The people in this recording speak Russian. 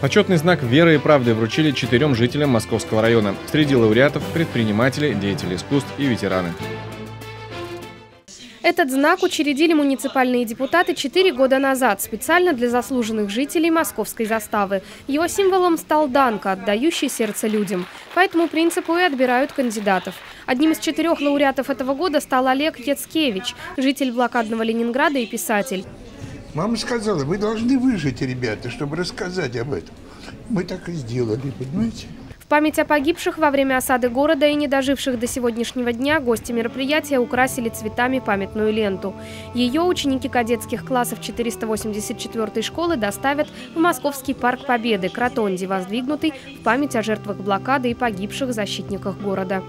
Почетный знак веры и правды вручили четырем жителям Московского района. Среди лауреатов – предприниматели, деятели искусств и ветераны. Этот знак учредили муниципальные депутаты четыре года назад специально для заслуженных жителей московской заставы. Его символом стал Данка, отдающий сердце людям. По этому принципу и отбирают кандидатов. Одним из четырех лауреатов этого года стал Олег Яцкевич, житель блокадного Ленинграда и писатель. Мама сказала, вы должны выжить, ребята, чтобы рассказать об этом. Мы так и сделали, понимаете? память о погибших во время осады города и не доживших до сегодняшнего дня гости мероприятия украсили цветами памятную ленту. Ее ученики кадетских классов 484 школы доставят в Московский парк Победы к ротонде, воздвигнутый в память о жертвах блокады и погибших защитниках города.